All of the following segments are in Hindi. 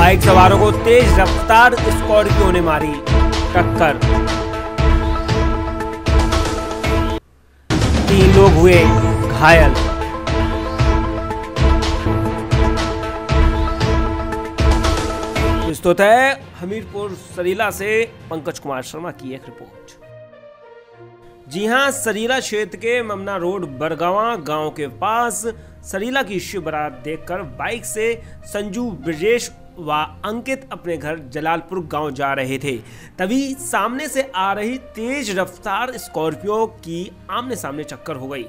बाइक सवारों को तेज रफ्तार स्कॉर्पियो ने मारी टक्कर। तीन लोग हुए घायल। प्रस्तुत है हमीरपुर सरीला से पंकज कुमार शर्मा की एक रिपोर्ट। जी हाँ, सरीला क्षेत्र के ममना रोड, बरगावा गाँव के पास सरीला की शिव बारात देखकर बाइक से संजू ब्रजेश व अंकित अपने घर जलालपुर गाँव जा रहे थे। तभी सामने से आ रही तेज रफ्तार स्कॉर्पियो की आमने सामने चक्कर हो गई,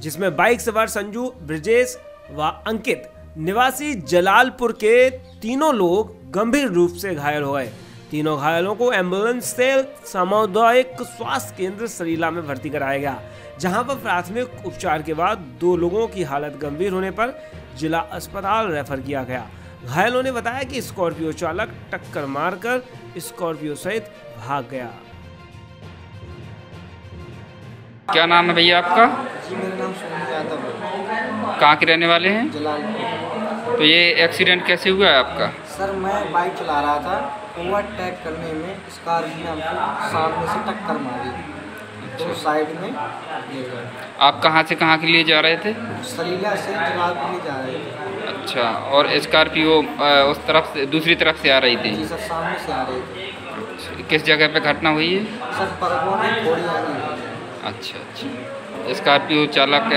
जिसमें बाइक सवार संजू, ब्रजेश व अंकित निवासी जलालपुर के तीनों लोग गंभीर रूप से घायल हो गए। तीनों घायलों को एंबुलेंस से सामुदायिक स्वास्थ्य केंद्र सरीला में भर्ती कराया गया, जहाँ पर प्राथमिक उपचार के बाद दो लोगों की हालत गंभीर होने पर जिला अस्पताल रेफर किया गया। घायलों ने बताया कि स्कॉर्पियो चालक टक्कर मारकर स्कॉर्पियो सहित भाग गया। क्या नाम है भैया आपका? जी मेरा नाम सोनू यादव है। कहाँ के रहने वाले हैं? जलालपुर। तो ये एक्सीडेंट कैसे हुआ है आपका? सर मैं बाइक चला रहा था ओवरटेक करने में स्कॉर्पियो ने हमको सामने से टक्कर मारी। तो साइड में ले गए आप कहाँ से कहाँ के लिए जा रहे थे? सलीला से जलालपुर जा रहे थे। अच्छा और स्कॉर्पियो उस तरफ़ से दूसरी तरफ़ से आ रही जी थी सर सामने से आ रही थे। किस जगह पे घटना हुई है? सर थोड़ी अच्छा अच्छा। स्कॉर्पियो चालक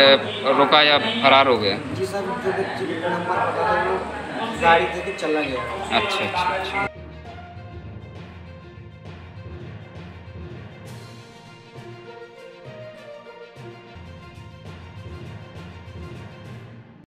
रुका या फरार हो गया? जी सर जो गाड़ी देके चला गया। अच्छा अच्छा अच्छा।